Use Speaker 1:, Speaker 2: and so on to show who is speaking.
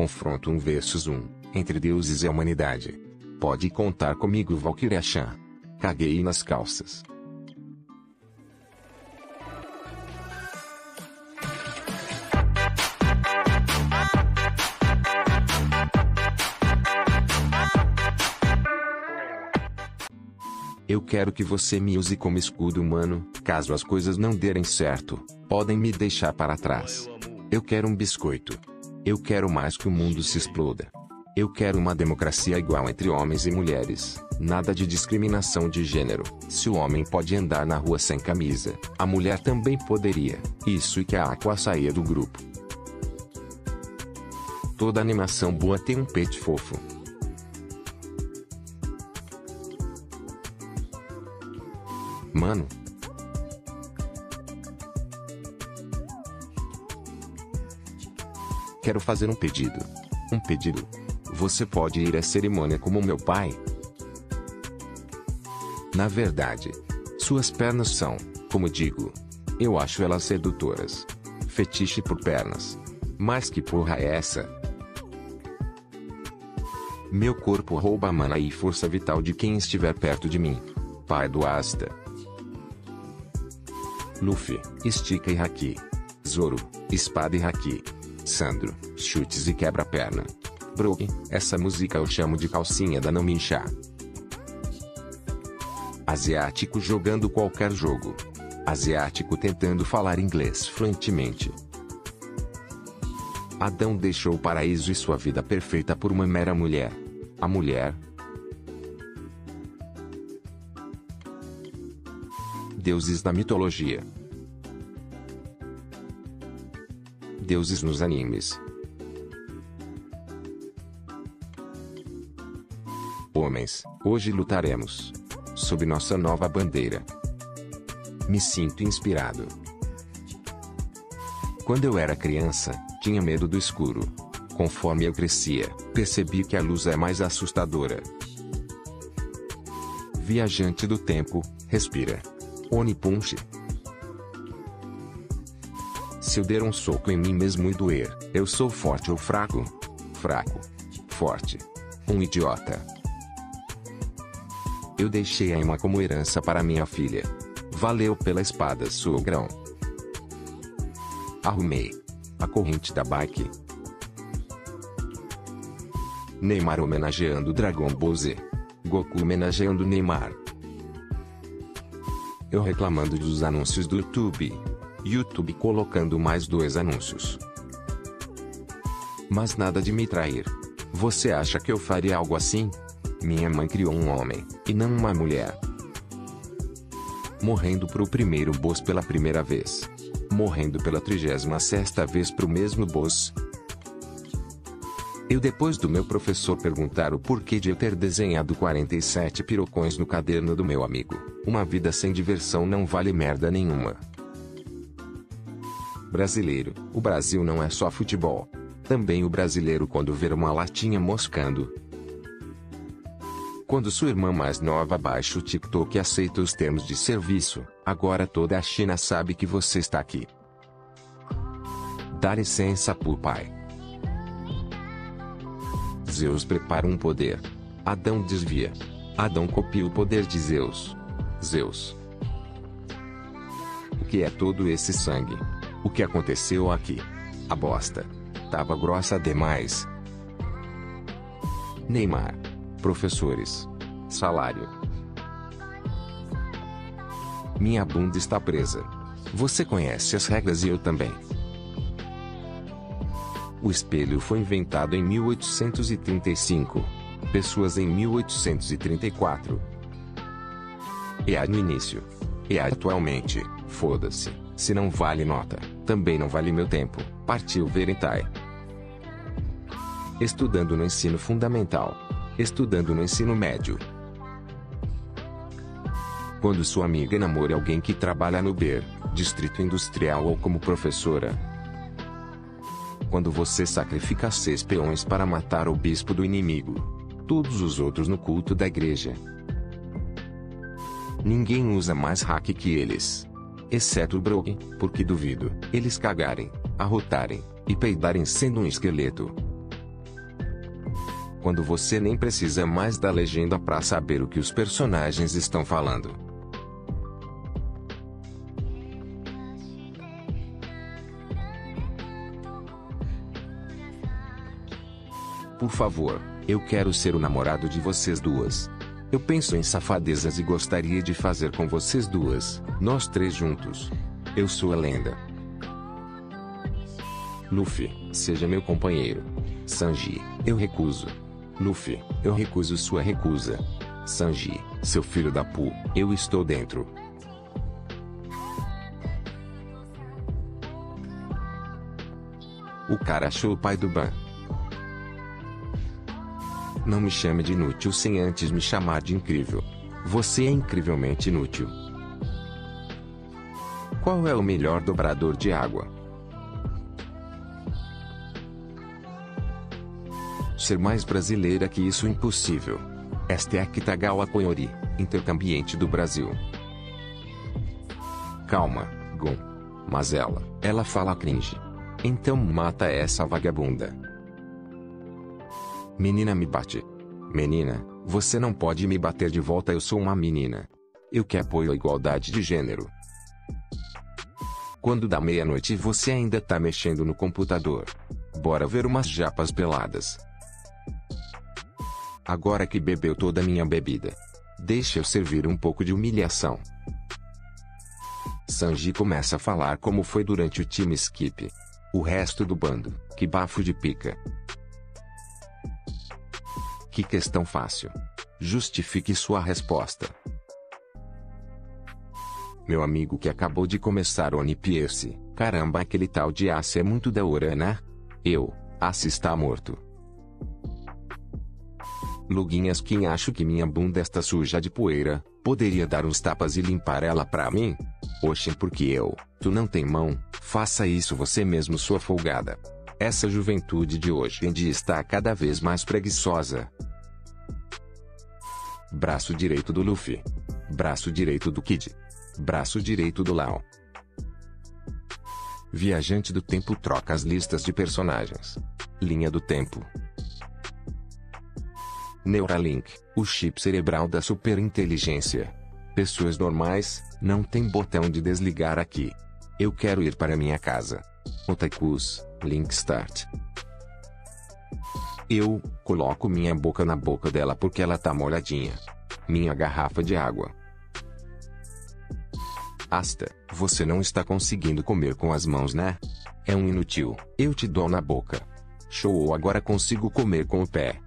Speaker 1: Confronto 1 versus 1, entre deuses e a humanidade. Pode contar comigo Valkyria Chan. Caguei nas calças. Eu quero que você me use como escudo humano, caso as coisas não derem certo, podem me deixar para trás. Eu quero um biscoito. Eu quero mais que o mundo se exploda. Eu quero uma democracia igual entre homens e mulheres, nada de discriminação de gênero. Se o homem pode andar na rua sem camisa, a mulher também poderia. Isso e que a Aqua saia do grupo. Toda animação boa tem um pet fofo. Mano. Quero fazer um pedido. Um pedido. Você pode ir à cerimônia como meu pai? Na verdade, suas pernas são, como digo, eu acho elas sedutoras. Fetiche por pernas. Mas que porra é essa? Meu corpo rouba a mana e força vital de quem estiver perto de mim. Pai do Asta. Luffy, estica e haki. Zoro, espada e haki. Sandro, chutes e quebra-perna. Brook, essa música eu chamo de calcinha da não me inchar. Asiático jogando qualquer jogo. Asiático tentando falar inglês fluentemente. Adão deixou o paraíso e sua vida perfeita por uma mera mulher. A mulher. Deuses da mitologia. Deuses nos animes. Homens, hoje lutaremos. Sob nossa nova bandeira. Me sinto inspirado. Quando eu era criança, tinha medo do escuro. Conforme eu crescia, percebi que a luz é mais assustadora. Viajante do tempo, respira. Onipunche. Se eu der um soco em mim mesmo e doer, eu sou forte ou fraco? Fraco. Forte. Um idiota. Eu deixei a imã como herança para minha filha. Valeu pela espada, sogrão. Arrumei. A corrente da bike. Neymar homenageando Dragon Ball Z. Goku homenageando Neymar. Eu reclamando dos anúncios do YouTube. YouTube colocando mais dois anúncios. Mas nada de me trair. Você acha que eu faria algo assim? Minha mãe criou um homem, e não uma mulher. Morrendo pro primeiro boss pela primeira vez. Morrendo pela trigésima sexta vez pro mesmo boss. Eu depois do meu professor perguntar o porquê de eu ter desenhado 47 pirocões no caderno do meu amigo. Uma vida sem diversão não vale merda nenhuma. Brasileiro, o Brasil não é só futebol. Também o brasileiro quando ver uma latinha moscando. Quando sua irmã mais nova baixa o TikTok e aceita os termos de serviço, agora toda a China sabe que você está aqui. Dá licença pro pai. Zeus prepara um poder. Adão desvia. Adão copia o poder de Zeus. Zeus. O que é todo esse sangue? O que aconteceu aqui? A bosta. Tava grossa demais. Neymar. Professores. Salário. Minha bunda está presa. Você conhece as regras e eu também. O espelho foi inventado em 1835. Pessoas em 1834. E há no início. E há atualmente. Foda-se. Se não vale nota, também não vale meu tempo. Partiu Veritai. Estudando no ensino fundamental. Estudando no ensino médio. Quando sua amiga namora alguém que trabalha no BER, Distrito Industrial ou como professora. Quando você sacrifica seis peões para matar o bispo do inimigo. Todos os outros no culto da igreja. Ninguém usa mais hack que eles. Exceto o Brog, porque duvido eles cagarem, arrotarem e peidarem sendo um esqueleto. Quando você nem precisa mais da legenda para saber o que os personagens estão falando. Por favor, eu quero ser o namorado de vocês duas. Eu penso em safadezas e gostaria de fazer com vocês duas, nós três juntos. Eu sou a lenda. Luffy, seja meu companheiro. Sanji, eu recuso. Luffy, eu recuso sua recusa. Sanji, seu filho da Pu, eu estou dentro. O cara achou o pai do Ban. Não me chame de inútil sem antes me chamar de incrível. Você é incrivelmente inútil. Qual é o melhor dobrador de água? Ser mais brasileira que isso impossível. Esta é a Kitagawa Konhori, intercambiente do Brasil. Calma, Gon. Mas ela, ela fala cringe. Então mata essa vagabunda. Menina me bate. Menina, você não pode me bater de volta, eu sou uma menina. Eu que apoio a igualdade de gênero. Quando dá meia-noite você ainda tá mexendo no computador. Bora ver umas japas peladas. Agora que bebeu toda a minha bebida. Deixa eu servir um pouco de humilhação. Sanji começa a falar como foi durante o time skip. O resto do bando, que bafo de pica. Que questão fácil. Justifique sua resposta. Meu amigo que acabou de começar Oni Pierce, caramba aquele tal de Ace é muito da hora né? Eu, Ace está morto. Luguinhas quem acho que minha bunda está suja de poeira, poderia dar uns tapas e limpar ela pra mim? Oxen porque eu, tu não tem mão, faça isso você mesmo sua folgada. Essa juventude de hoje em dia está cada vez mais preguiçosa. Braço direito do Luffy. Braço direito do Kid. Braço direito do Lao. Viajante do tempo troca as listas de personagens. Linha do tempo. Neuralink, o chip cerebral da superinteligência. Pessoas normais, não tem botão de desligar aqui. Eu quero ir para minha casa. Otaikus, Link Start. Eu coloco minha boca na boca dela porque ela tá molhadinha. Minha garrafa de água. Asta, você não está conseguindo comer com as mãos, né? É um inútil. Eu te dou na boca. Show, agora consigo comer com o pé.